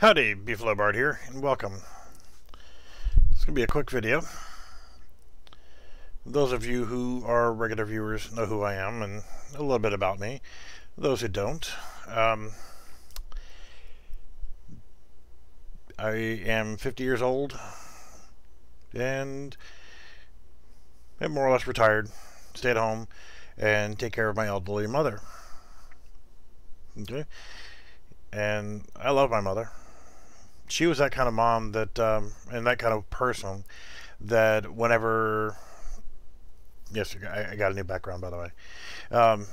Howdy, Beefalo Bart here, and welcome. It's going to be a quick video. Those of you who are regular viewers know who I am and a little bit about me. Those who don't, um, I am 50 years old and am more or less retired, stay at home, and take care of my elderly mother. Okay? And I love my mother she was that kind of mom that um, and that kind of person that whenever yes I, got a new background by the way. Um,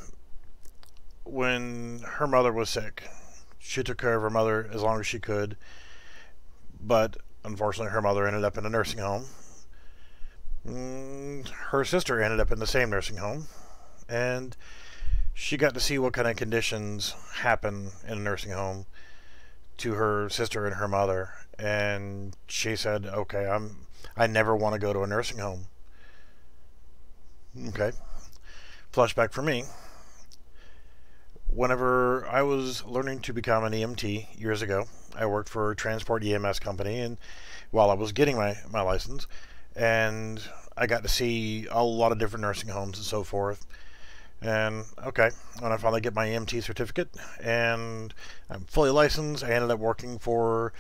when her mother was sick she took care of her mother as long as she could but unfortunately her mother ended up in a nursing home. Mm, her sister ended up in the same nursing home and she got to see what kind of conditions happen in a nursing home to her sister and her mother, and she said, "Okay, I'm. I never want to go to a nursing home." Okay. Flashback for me. Whenever I was learning to become an EMT years ago, I worked for a transport EMS company, and while I was getting my my license, and I got to see a lot of different nursing homes and so forth and okay, when I finally get my EMT certificate and I'm fully licensed, I ended up working for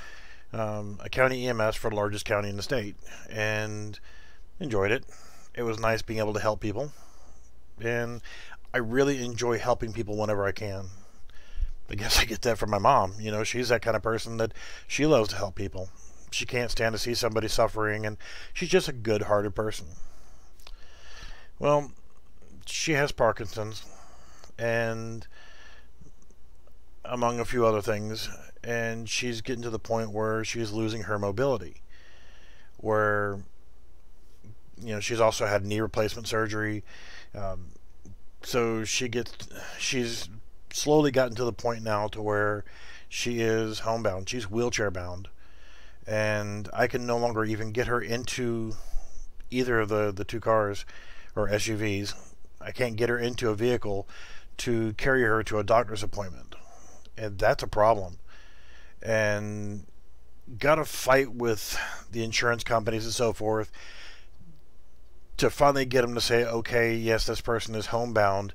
um, a county EMS for the largest county in the state and enjoyed it. It was nice being able to help people. And I really enjoy helping people whenever I can. I guess I get that from my mom. You know, she's that kind of person that she loves to help people. She can't stand to see somebody suffering, and she's just a good hearted person. Well, she has Parkinson's, and among a few other things, and she's getting to the point where she's losing her mobility. Where, you know, she's also had knee replacement surgery. Um, so she gets, she's slowly gotten to the point now to where she is homebound. She's wheelchair bound. And I can no longer even get her into either of the, the two cars or SUVs I can't get her into a vehicle to carry her to a doctor's appointment. And that's a problem. And got to fight with the insurance companies and so forth to finally get them to say, okay, yes, this person is homebound.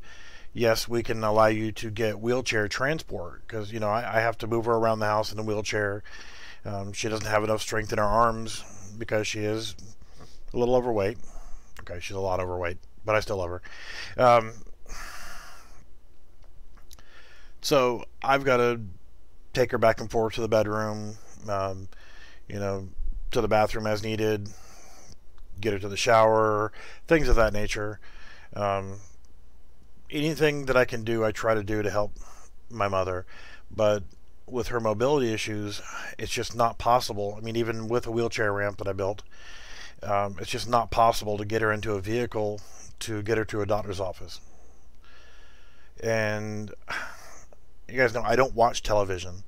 Yes, we can allow you to get wheelchair transport because, you know, I, I, have to move her around the house in a wheelchair. Um, she doesn't have enough strength in her arms because she is a little overweight. Okay, she's a lot overweight but I still love her. Um, so I've got to take her back and forth to the bedroom, um, you know, to the bathroom as needed, get her to the shower, things of that nature. Um, anything that I can do, I try to do to help my mother, but with her mobility issues, it's just not possible. I mean, even with a wheelchair ramp that I built, um, it's just not possible to get her into a vehicle to get her to a doctor's office. And you guys know I don't watch television.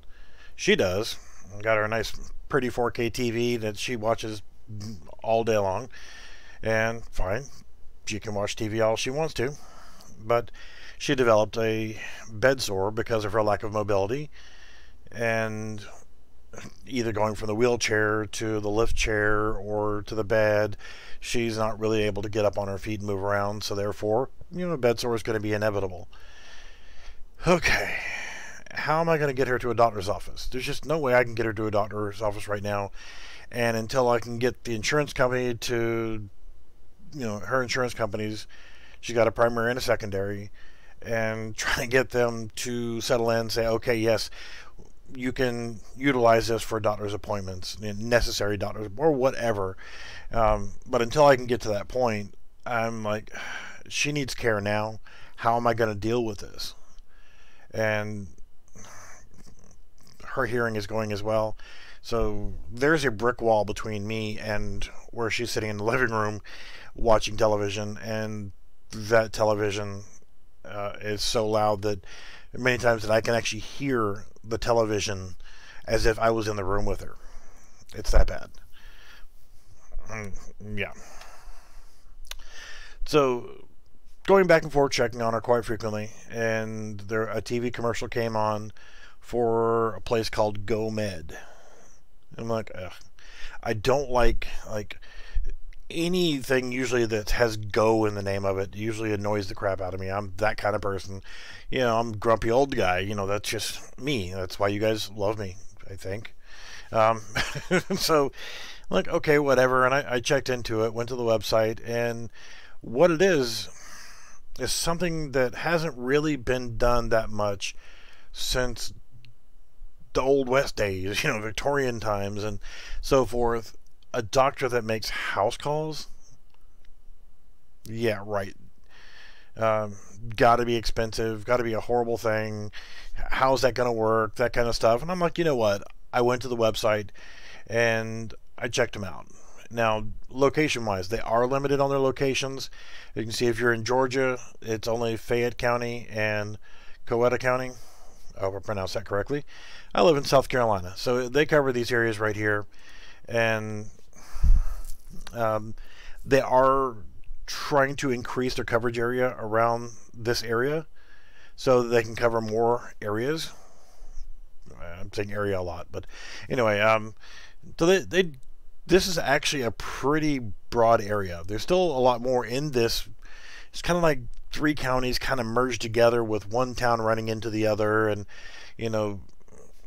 She does. Got her a nice, pretty 4K TV that she watches all day long. And fine, she can watch TV all she wants to. But she developed a bed sore because of her lack of mobility. And either going from the wheelchair to the lift chair or to the bed, she's not really able to get up on her feet and move around. So therefore, you know, bed sore is going to be inevitable. Okay, how am I going to get her to a doctor's office? There's just no way I can get her to a doctor's office right now. And until I can get the insurance company to, you know, her insurance companies, she's got a primary and a secondary, and trying to get them to settle in and say, okay, yes, you can utilize this for doctor's appointments, necessary doctors, or whatever. Um, but until I can get to that point, I'm like, she needs care now. How am I going to deal with this? And her hearing is going as well. So there's a brick wall between me and where she's sitting in the living room watching television, and that television uh, is so loud that many times that I can actually hear the television as if I was in the room with her. It's that bad. Um, yeah. So going back and forth checking on her quite frequently, and there a TV commercial came on for a place called GoMed. I'm like, ugh. I don't like like anything usually that has go in the name of it usually annoys the crap out of me. I'm that kind of person. You know, I'm grumpy old guy. You know, that's just me. That's why you guys love me, I think. Um, so, like, okay, whatever. And I, I checked into it, went to the website, and what it is is something that hasn't really been done that much since the old west days, you know, Victorian times and so forth. A doctor that makes house calls. Yeah, right. Um, got to be expensive. Got to be a horrible thing. How's that going to work? That kind of stuff. And I'm like, you know what? I went to the website and I checked them out. Now, location wise, they are limited on their locations. You can see if you're in Georgia, it's only Fayette County and Coweta County. I hope I pronounced that correctly. I live in South Carolina, so they cover these areas right here, and um, they are trying to increase their coverage area around this area so they can cover more areas. I'm saying area a lot, but anyway, um, so they, they this is actually a pretty broad area. There's still a lot more in this. It's kind of like three counties kind of merged together with one town running into the other, and you know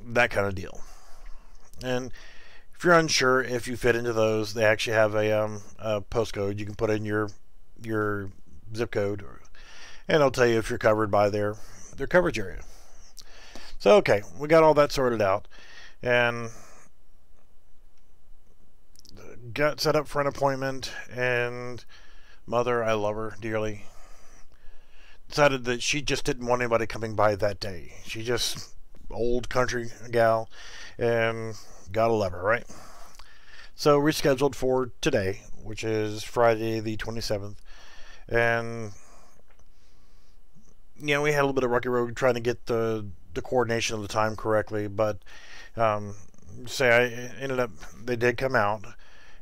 that kind of deal. And if you're unsure if you fit into those, they actually have a, um, a postcode. You can put in your your zip code, and it'll tell you if you're covered by their their coverage area. So okay, we got all that sorted out, and got set up for an appointment. And mother, I love her dearly, decided that she just didn't want anybody coming by that day. She just old country gal, and gotta love her, right? So rescheduled for today, which is Friday the 27th, and you know we had a little bit of rocky road trying to get the the coordination of the time correctly, but um, say I ended up they did come out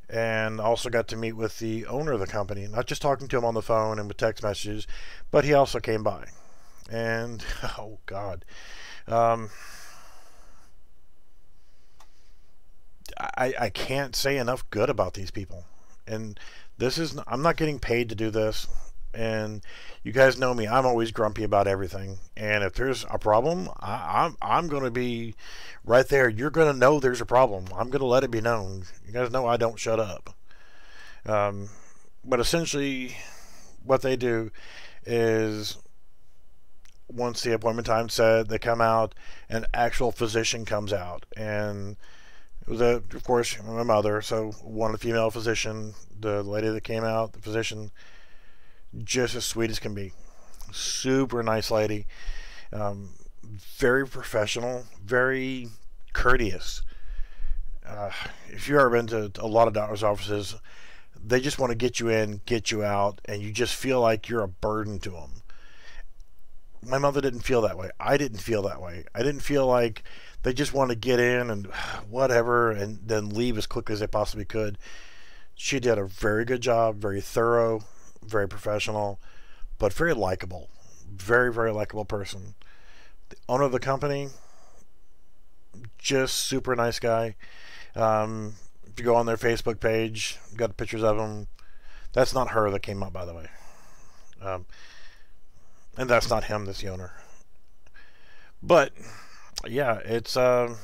and also got to meet with the owner of the company, not just talking to him on the phone and with text messages, but he also came by. And oh God, um, I, I can't say enough good about these people. And this is, I'm not getting paid to do this. And you guys know me, I'm always grumpy about everything. And if there's a problem, I, I'm, I'm going to be right there. You're going to know there's a problem. I'm going to let it be known. You guys know I don't shut up. Um, but essentially, what they do is once the appointment time said, they come out, an actual physician comes out. And it was, a, of course, my mother, so one of the female physician, the lady that came out, the physician, just as sweet as can be. Super nice lady. Um, very professional, very courteous. Uh, if you've ever been to a lot of doctors' offices, they just want to get you in, get you out, and you just feel like you're a burden to them my mother didn't feel that way. I didn't feel that way. I didn't feel like they just want to get in and whatever and then leave as quickly as they possibly could. She did a very good job, very thorough, very professional, but very likable. Very, very likable person. The owner of the company, just super nice guy. Um, if you go on their Facebook page, got pictures of him. That's not her that came up, by the way. Um, and that's not him that's the owner but yeah it's um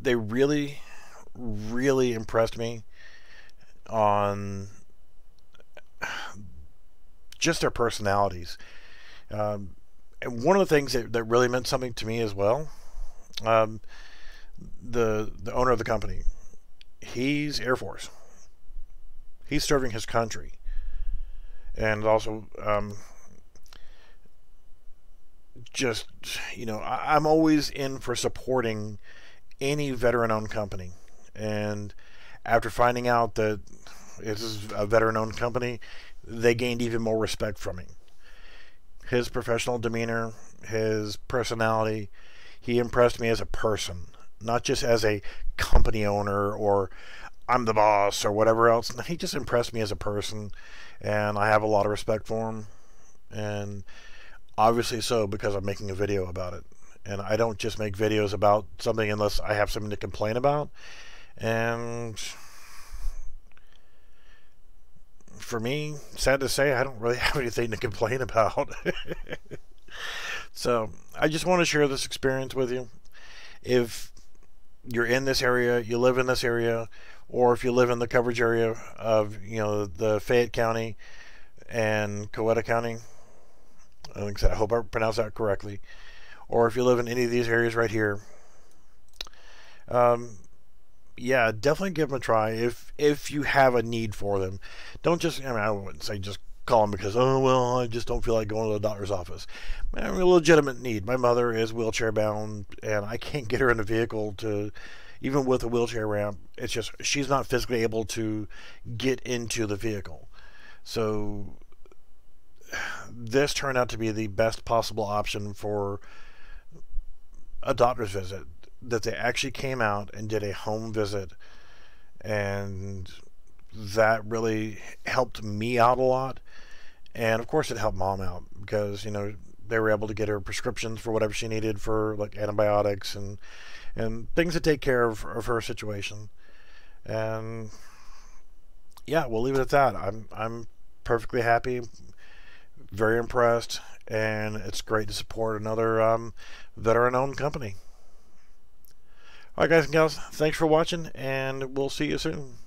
they really really impressed me on just their personalities. Um, and one of the things that, that really meant something to me as well um, the the owner of the company he's air force. He's serving his country. And also um, just you know I, am always in for supporting any veteran-owned company, and after finding out that it is a veteran-owned company, they gained even more respect from me. His professional demeanor, his personality, he impressed me as a person, not just as a company owner or I'm the boss or whatever else. He just impressed me as a person, and I have a lot of respect for him, and obviously so because I'm making a video about it. and I don't just make videos about something unless I have something to complain about. And for me, sad to say, I don't really have anything to complain about. so I just want to share this experience with you. If you're in this area, you live in this area, or if you live in the coverage area of you know the Fayette County and Coweta County, like I said, I hope I pronounced that correctly, or if you live in any of these areas right here, um, yeah, definitely give them a try if if you have a need for them. Don't just I mean I wouldn't say just call them because oh well I just don't feel like going to the doctor's office. I have a legitimate need. My mother is wheelchair bound and I can't get her in a vehicle to even with a wheelchair ramp. It's just she's not physically able to get into the vehicle. So this turned out to be the best possible option for a doctor's visit that they actually came out and did a home visit. And that really helped me out a lot. And of course it helped mom out because you know they were able to get her prescriptions for whatever she needed for like antibiotics and and things to take care of, of her situation. And yeah we'll leave it at that. I'm i'm perfectly happy very impressed and it's great to support another um, veteran owned company Alright guys and gals, thanks for watching and we'll see you soon.